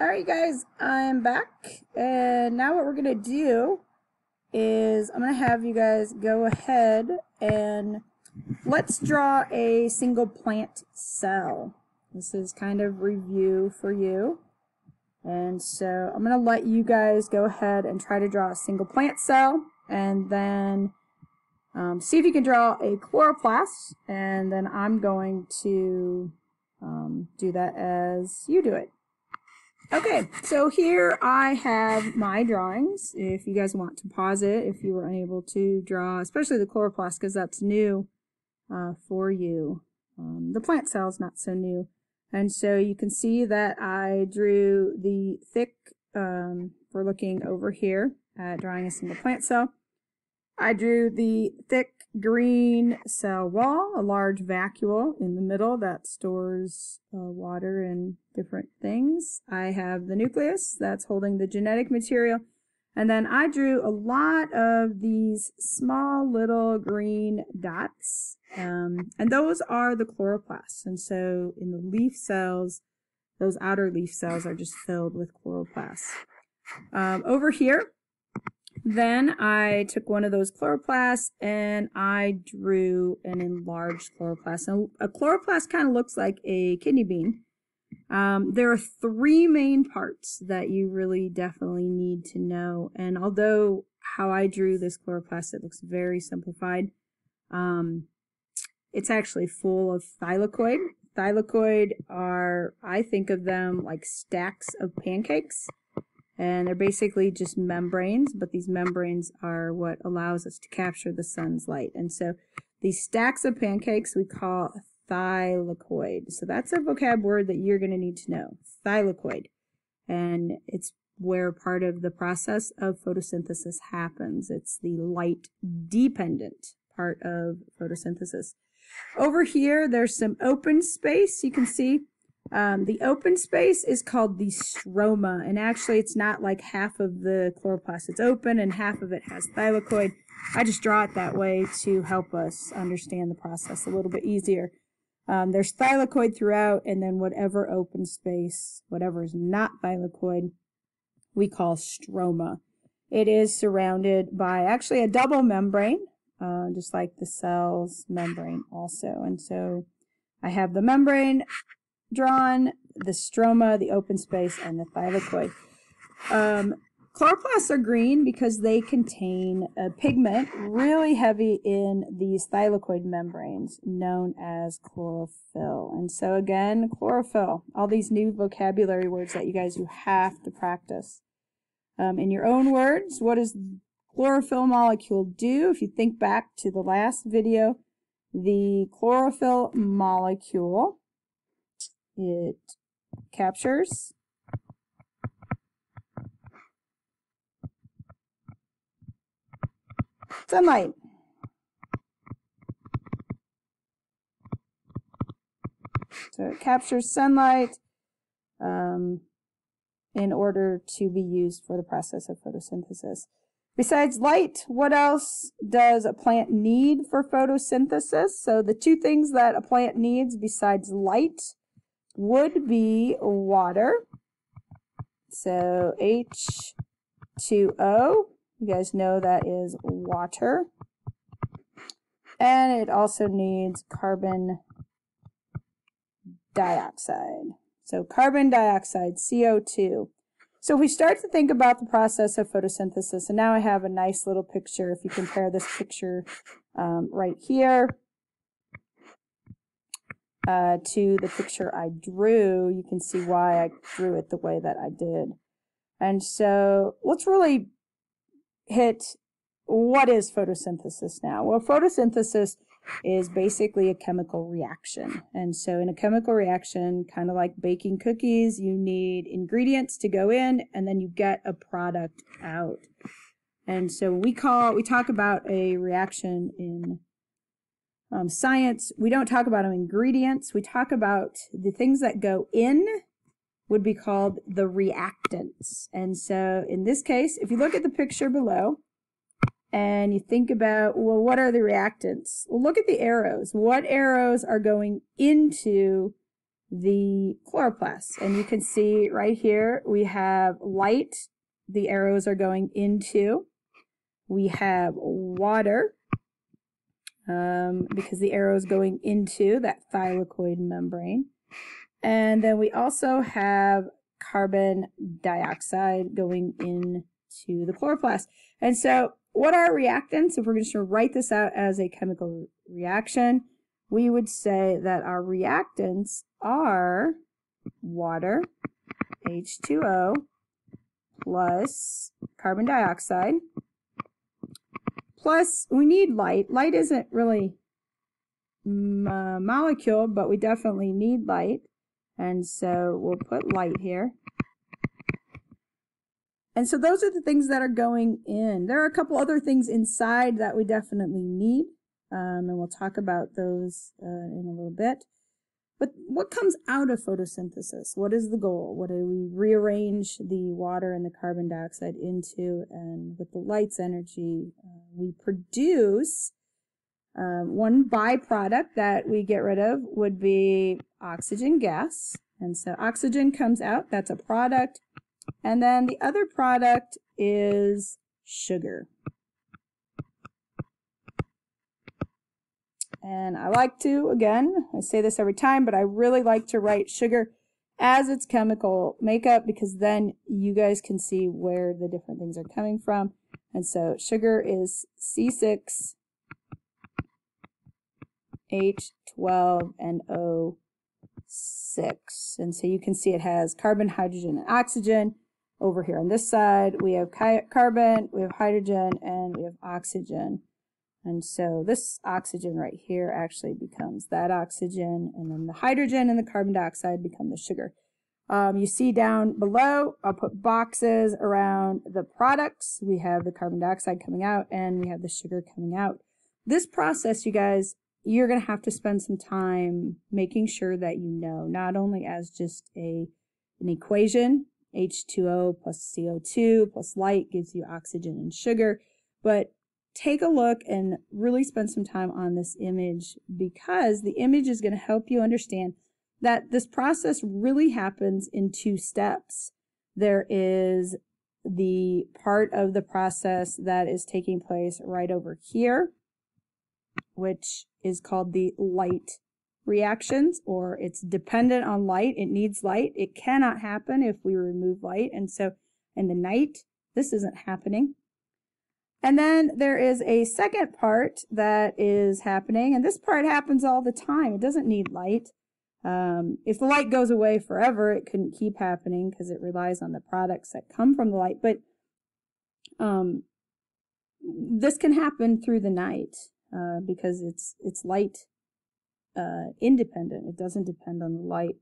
Alright guys, I'm back and now what we're going to do is I'm going to have you guys go ahead and let's draw a single plant cell. This is kind of review for you. And so I'm going to let you guys go ahead and try to draw a single plant cell and then um, see if you can draw a chloroplast and then I'm going to um, do that as you do it. Okay, so here I have my drawings. If you guys want to pause it, if you were unable to draw, especially the chloroplast, because that's new uh, for you. Um, the plant cell is not so new. And so you can see that I drew the thick, um, we're looking over here at drawing a single plant cell. I drew the thick green cell wall, a large vacuole in the middle that stores uh, water and different things. I have the nucleus that's holding the genetic material. And then I drew a lot of these small little green dots. Um, and those are the chloroplasts. And so in the leaf cells, those outer leaf cells are just filled with chloroplasts. Um, over here, then I took one of those chloroplasts and I drew an enlarged chloroplast. And a chloroplast kind of looks like a kidney bean. Um, there are three main parts that you really definitely need to know. And although how I drew this chloroplast, it looks very simplified, um, it's actually full of thylakoid. Thylakoid are, I think of them like stacks of pancakes and they're basically just membranes, but these membranes are what allows us to capture the sun's light. And so these stacks of pancakes we call thylakoid. So that's a vocab word that you're going to need to know, thylakoid. And it's where part of the process of photosynthesis happens. It's the light dependent part of photosynthesis. Over here, there's some open space. You can see um, the open space is called the stroma, and actually it's not like half of the chloroplast. It's open and half of it has thylakoid. I just draw it that way to help us understand the process a little bit easier. Um, there's thylakoid throughout, and then whatever open space, whatever is not thylakoid, we call stroma. It is surrounded by actually a double membrane, uh, just like the cell's membrane also. And so I have the membrane drawn, the stroma, the open space, and the thylakoid. Um, chloroplasts are green because they contain a pigment really heavy in these thylakoid membranes known as chlorophyll. And so again, chlorophyll, all these new vocabulary words that you guys you have to practice. Um, in your own words, what does chlorophyll molecule do? If you think back to the last video, the chlorophyll molecule it captures sunlight. So it captures sunlight um, in order to be used for the process of photosynthesis. Besides light, what else does a plant need for photosynthesis? So the two things that a plant needs besides light would be water. So H2O, you guys know that is water. And it also needs carbon dioxide. So carbon dioxide, CO2. So if we start to think about the process of photosynthesis, and now I have a nice little picture, if you compare this picture um, right here uh, to the picture I drew, you can see why I drew it the way that I did. And so let's really hit what is photosynthesis now? Well, photosynthesis is basically a chemical reaction. And so in a chemical reaction, kind of like baking cookies, you need ingredients to go in and then you get a product out. And so we call, we talk about a reaction in um, science, we don't talk about ingredients. We talk about the things that go in would be called the reactants. And so in this case, if you look at the picture below and you think about, well, what are the reactants? Well, look at the arrows. What arrows are going into the chloroplast. And you can see right here we have light, the arrows are going into. We have water, um, because the arrow is going into that thylakoid membrane. And then we also have carbon dioxide going into the chloroplast. And so what are reactants? If we're going to write this out as a chemical reaction, we would say that our reactants are water, H2O, plus carbon dioxide, plus we need light. Light isn't really a molecule, but we definitely need light. And so we'll put light here. And so those are the things that are going in. There are a couple other things inside that we definitely need, um, and we'll talk about those uh, in a little bit. But what comes out of photosynthesis? What is the goal? What do we rearrange the water and the carbon dioxide into? And with the light's energy, uh, we produce um, one byproduct that we get rid of would be oxygen gas. And so oxygen comes out, that's a product. And then the other product is sugar. And I like to, again, I say this every time, but I really like to write sugar as its chemical makeup because then you guys can see where the different things are coming from. And so sugar is C6, H12, and O6. And so you can see it has carbon, hydrogen, and oxygen. Over here on this side, we have carbon, we have hydrogen, and we have oxygen. And so this oxygen right here actually becomes that oxygen, and then the hydrogen and the carbon dioxide become the sugar. Um, you see down below, I'll put boxes around the products. We have the carbon dioxide coming out, and we have the sugar coming out. This process, you guys, you're going to have to spend some time making sure that you know, not only as just a an equation, H2O plus CO2 plus light gives you oxygen and sugar, but take a look and really spend some time on this image because the image is going to help you understand that this process really happens in two steps. There is the part of the process that is taking place right over here, which is called the light reactions or it's dependent on light. It needs light. It cannot happen if we remove light. And so in the night, this isn't happening. And then there is a second part that is happening, and this part happens all the time. It doesn't need light. Um, if the light goes away forever, it couldn't keep happening because it relies on the products that come from the light. But um, this can happen through the night uh, because it's it's light uh, independent. It doesn't depend on the light.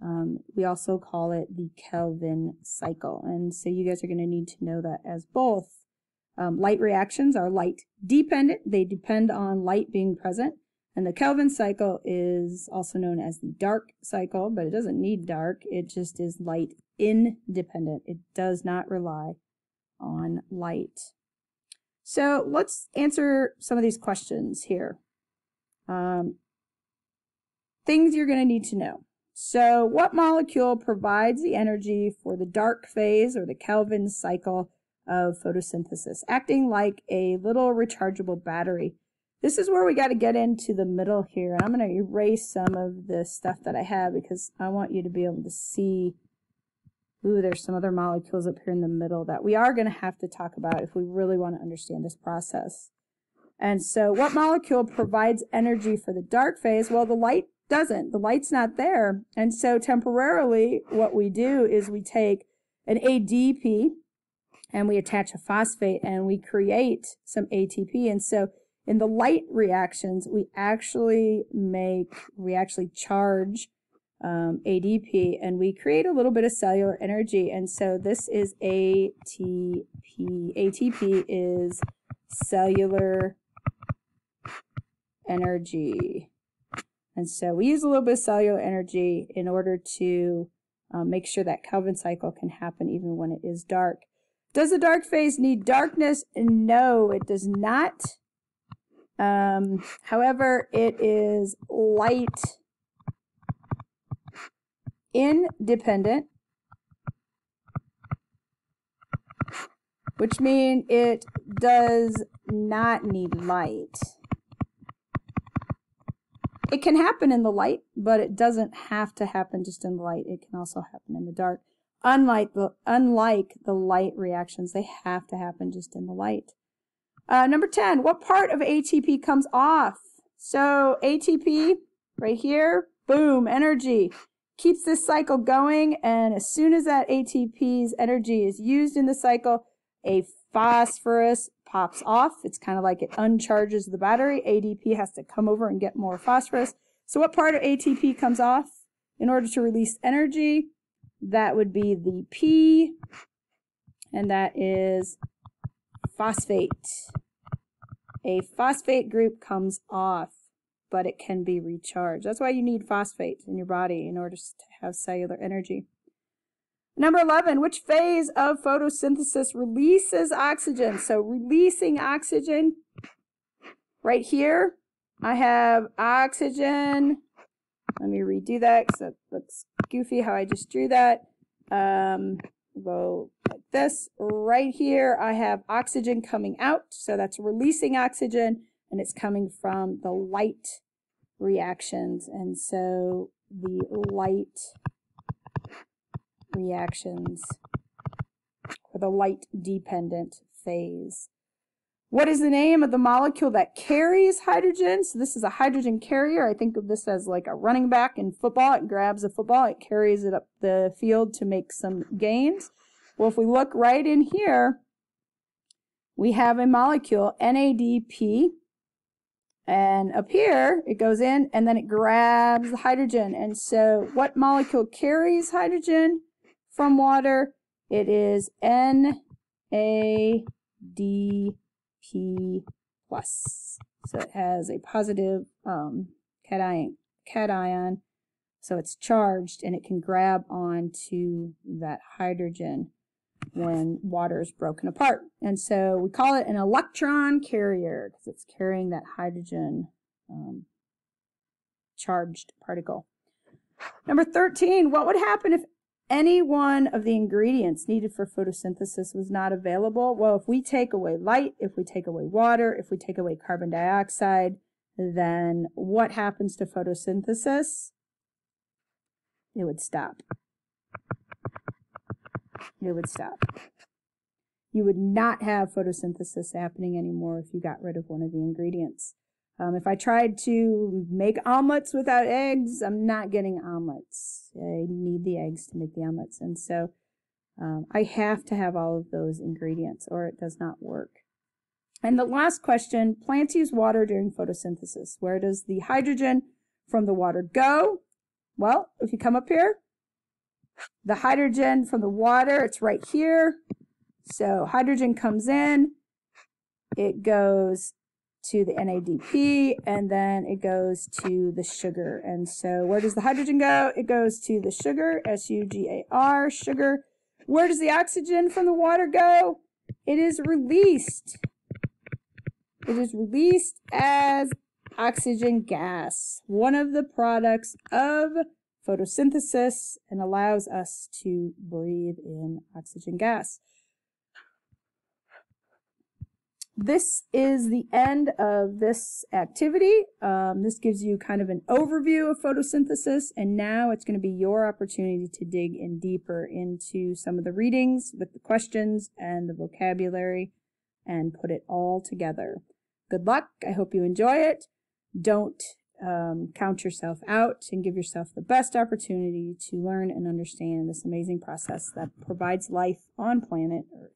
Um, we also call it the Calvin cycle, and so you guys are going to need to know that as both um, light reactions are light dependent. They depend on light being present. And the Calvin cycle is also known as the dark cycle, but it doesn't need dark. It just is light independent. It does not rely on light. So let's answer some of these questions here. Um, things you're going to need to know. So what molecule provides the energy for the dark phase or the Calvin cycle of photosynthesis, acting like a little rechargeable battery. This is where we got to get into the middle here. And I'm going to erase some of the stuff that I have because I want you to be able to see, ooh, there's some other molecules up here in the middle that we are going to have to talk about if we really want to understand this process. And so what molecule provides energy for the dark phase? Well, the light doesn't. The light's not there. And so temporarily what we do is we take an ADP, and we attach a phosphate and we create some ATP. And so in the light reactions, we actually make, we actually charge um, ADP and we create a little bit of cellular energy. And so this is ATP. ATP is cellular energy. And so we use a little bit of cellular energy in order to um, make sure that Calvin cycle can happen even when it is dark. Does the dark phase need darkness? No, it does not. Um, however, it is light independent, which means it does not need light. It can happen in the light, but it doesn't have to happen just in the light. It can also happen in the dark. Unlike the, unlike the light reactions, they have to happen just in the light. Uh, number 10, what part of ATP comes off? So ATP, right here, boom, energy. Keeps this cycle going, and as soon as that ATP's energy is used in the cycle, a phosphorus pops off. It's kind of like it uncharges the battery. ADP has to come over and get more phosphorus. So what part of ATP comes off in order to release energy? That would be the P, and that is phosphate. A phosphate group comes off, but it can be recharged. That's why you need phosphate in your body in order to have cellular energy. Number 11, which phase of photosynthesis releases oxygen? So releasing oxygen, right here, I have oxygen. Let me redo that because that looks goofy how I just drew that. Um, go like this. Right here, I have oxygen coming out. So that's releasing oxygen, and it's coming from the light reactions. And so the light reactions or the light dependent phase. What is the name of the molecule that carries hydrogen? So this is a hydrogen carrier. I think of this as like a running back in football. It grabs a football, it carries it up the field to make some gains. Well, if we look right in here, we have a molecule, NADP, and up here, it goes in and then it grabs the hydrogen. And so what molecule carries hydrogen? from water, it is NADP plus. So it has a positive um, cation, cation, so it's charged and it can grab onto that hydrogen when water is broken apart. And so we call it an electron carrier because it's carrying that hydrogen um, charged particle. Number 13, what would happen if any one of the ingredients needed for photosynthesis was not available, well, if we take away light, if we take away water, if we take away carbon dioxide, then what happens to photosynthesis? It would stop. It would stop. You would not have photosynthesis happening anymore if you got rid of one of the ingredients. Um, if I tried to make omelets without eggs, I'm not getting omelets. I need the eggs to make the omelets. And so um, I have to have all of those ingredients or it does not work. And the last question, plants use water during photosynthesis. Where does the hydrogen from the water go? Well, if you come up here, the hydrogen from the water, it's right here. So hydrogen comes in, it goes to the NADP, and then it goes to the sugar. And so where does the hydrogen go? It goes to the sugar, S-U-G-A-R, sugar. Where does the oxygen from the water go? It is released. It is released as oxygen gas, one of the products of photosynthesis and allows us to breathe in oxygen gas this is the end of this activity. Um, this gives you kind of an overview of photosynthesis, and now it's going to be your opportunity to dig in deeper into some of the readings with the questions and the vocabulary and put it all together. Good luck. I hope you enjoy it. Don't um, count yourself out and give yourself the best opportunity to learn and understand this amazing process that provides life on planet Earth.